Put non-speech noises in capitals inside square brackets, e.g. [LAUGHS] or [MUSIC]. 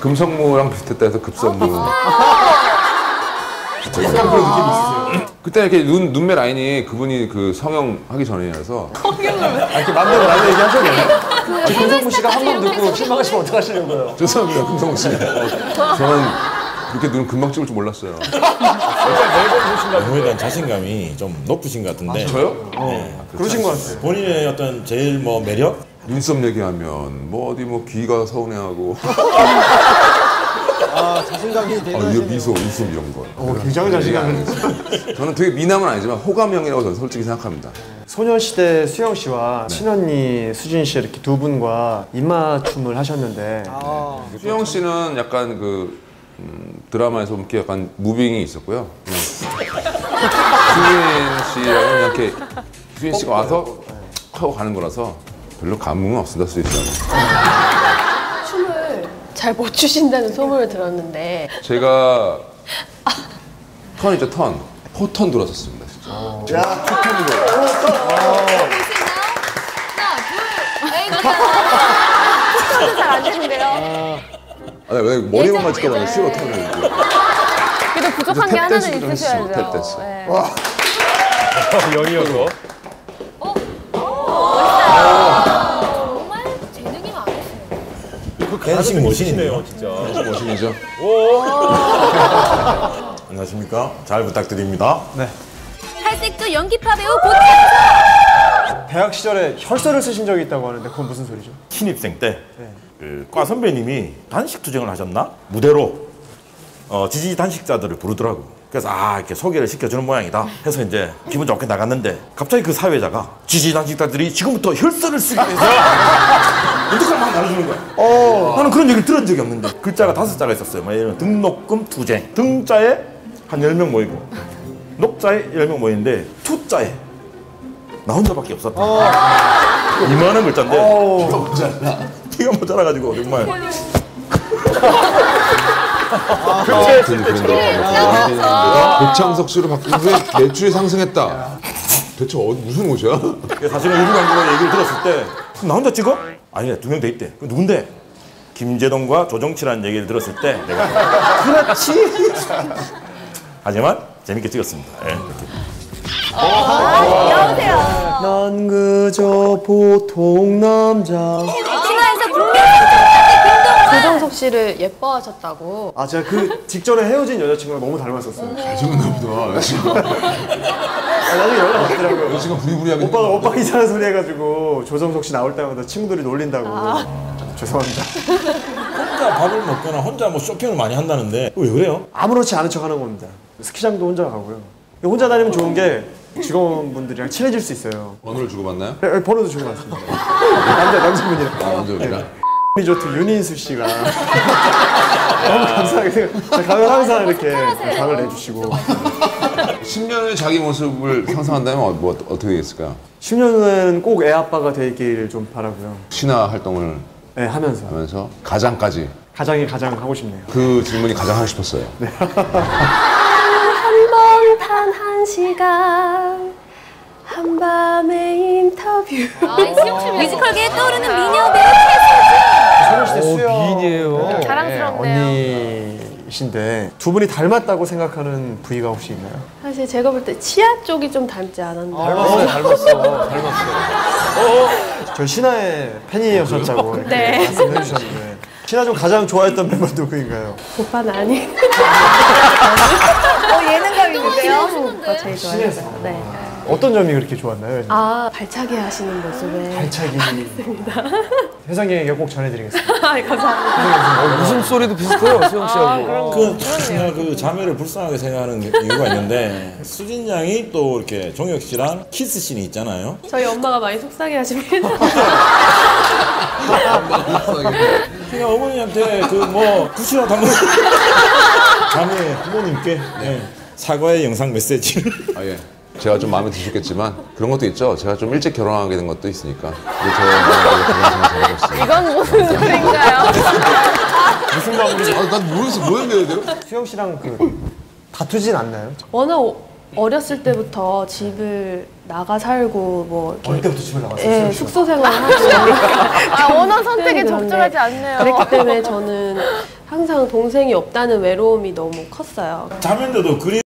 금성무랑 비슷했다 해서 급성무. 약간 그런 느낌이 있으세요. 그때 이렇게 눈 눈매 라인이 그분이 그 성형 하기 전이라서 아, 이렇게 맘대로 나는 얘기 하셔도 돼요? 김성무 씨가 한 번 듣고 실망하시면 어떡하시려고요? [LAUGHS] 죄송합니다 금성무 씨. 저는 그렇게 눈 금방 찍을 줄 몰랐어요. 외모에 대한 자신감이 좀 높으신 것 같은데 저요? 그러신 것 같아요. 본인의 어떤 제일 뭐 매력? 눈썹 얘기하면 뭐 어디 뭐 귀가 서운해하고. [LAUGHS] 아, 자신감이 아, 되는 이거 미소, 웃음 이런 거. 오, 굉장히 자신감이 저는 되게 미남은 아니지만 호감형이라고 저는 솔직히 생각합니다. 소녀시대 수영 씨와 친언니 수진 씨 이렇게 두 분과 입맞춤을 하셨는데. 수영 씨는 약간 그 음, 드라마에서 이렇게 약간 무빙이 있었고요. 그냥 수진 씨랑 이렇게 수진 씨가 와서 하고 가는 거라서 별로 감흥은 없습니다, 수진 씨는. 춤을 잘 못 추신다는 소문을 들었는데 제가 턴 있죠, 턴. 호턴 들었었습니다, 진짜. 야, 춤도 잘안 되는데요. 아, 왜 머리만 찍어다니 싫어, 턴을. 그래도 부족한 게탭 하나는 댄스 좀 했어, 있으셔야죠. 탭 댄스. 네. 연이어서. [LAUGHS] 정말 댄싱 머신이네요. 진짜. 머신이죠. [LAUGHS] 안녕하십니까? 잘 부탁드립니다. 탈색조 연기파 배우 고태현 대학 시절에 혈서를 쓰신 적이 있다고 하는데 그건 무슨 소리죠? 신입생 때, 그, 과 선배님이 단식 투쟁을 하셨나? 무대로, 어, 지지 단식자들을 부르더라고. 그래서, 아, 이렇게 소개를 시켜주는 모양이다. 해서 이제 기분 좋게 나갔는데, 갑자기 그 사회자가 지지 단식자들이 지금부터 혈서를 쓰게 해서, [LAUGHS] 어떡하면 막 나눠주는 거야. 나는 그런 얘기를 들은 적이 없는데. 글자가 다섯 자가 있었어요. 뭐, 예를 등록금 투쟁. 등자에 한 열 명 모이고, 녹자에 열 명 모이는데, 투자에 나 혼자밖에 없었다. 이만한 글자인데 피가 모자라. 피가 모자라가지고 정말 [LAUGHS] 백창석 씨로 바꾼 후에 매출이 상승했다. 대체 어, 무슨 옷이야? 사실은 일부 관계가 얘기를 들었을 때 나 혼자 찍어? 아니야 두 명 돼 있대. 그 누군데? 김재동과 조정치라는 얘기를 들었을 때 내가 [LAUGHS] 그렇지. 하지만 재밌게 찍었습니다. 예, 이렇게. 난 그저 보통 남자 조정석 씨를 예뻐하셨다고. 아 제가 그 직전에 헤어진 여자친구랑 너무 닮았었어요 잘생겼나 보다. 지금 아, 나중에 연락 왔더라고요 지금 부리부리하게. 오빠가 오빠 이상한 소리 해가지고 조정석 씨 나올 때마다 친구들이 놀린다고 죄송합니다 혼자 밥을 먹거나 혼자 뭐 쇼핑을 많이 한다는데 왜 그래요? 아무렇지 않은 척 하는 겁니다 스키장도 혼자 가고요 혼자 다니면 좋은 게 직원분들이랑 친해질 수 있어요 번호를 주고받나요? 네, 네, 번호도 주고 왔습니다 남자 남자분이랑 아, 먼저 우리가. 리조트 윤인수 씨가. [LAUGHS] 너무 감사하게 생각- 가면 항상 이렇게 방을 내주시고. 10년 후에 자기 모습을 상상한다면 어, 뭐 어떻게 되겠을까요? 10년 후에는 꼭 애 아빠가 되길 좀 바라고요. 신화 활동을 네, 하면서. 하면서 가장까지. 가장이 가장 하고 싶네요. 그 질문이 가장 하고 싶었어요. 한번 단 한 시간 한밤의 인터뷰. 뮤지컬계에 떠오르는 미녀 배우 소녀시대 수영 미인이에요. 자랑스럽네요. 언니이신데 두 분이 닮았다고 생각하는 부위가 혹시 있나요? 사실 제가 볼 때 치아 쪽이 좀 닮지 않았나. 닮았어요, 닮았어. 닮았어. 저 신화의 팬이셨다고 이렇게 네. 말씀해 주셨는데 신화 중 가장 좋아했던 멤버 누구인가요? 오빠는 아니. 어, 예능감이 있는데요? 오빠 제일. 네. 어떤 점이 그렇게 좋았나요? 아 발차기 하시는 모습에. 발차기 혜성이에게 [LAUGHS] 꼭 전해드리겠습니다 [LAUGHS] 아 감사합니다. 웃음 소리도 비슷해요, 수영 씨하고. 그 제가 그 자매를 불쌍하게 생각하는 이유가 있는데 수진 양이 또 이렇게 종혁 씨랑 키스 씬이 있잖아요. 저희 엄마가 많이 속상해하십니다. [LAUGHS] 그냥 어머니한테 그 뭐 구시라도 한번 자매 부모님께 네, 사과의 영상 메시지를 아, 예. 제가 좀 마음에 드셨겠지만 그런 것도 있죠. 제가 좀 일찍 결혼하게 된 것도 있으니까. 근데 저 마음에 그런 생각 잘하고. 이건 무슨 소리인가요? [LAUGHS] 무슨 마음으로 아, 난 모르겠어. 뭐 했는데 돼요? 수영 씨랑 그 다투진 않나요? 워낙 어- 어렸을 때부터 집을 나가 살고 뭐 이렇게 어릴 때부터 집을 나갔어요 예? 숙소 생활을 하고 아, 언어 선택에 적절하지 않네요. 그랬기 때문에 저는 오빠랑 동생이 없다는 외로움이 너무 컸어요. 자면서도 그림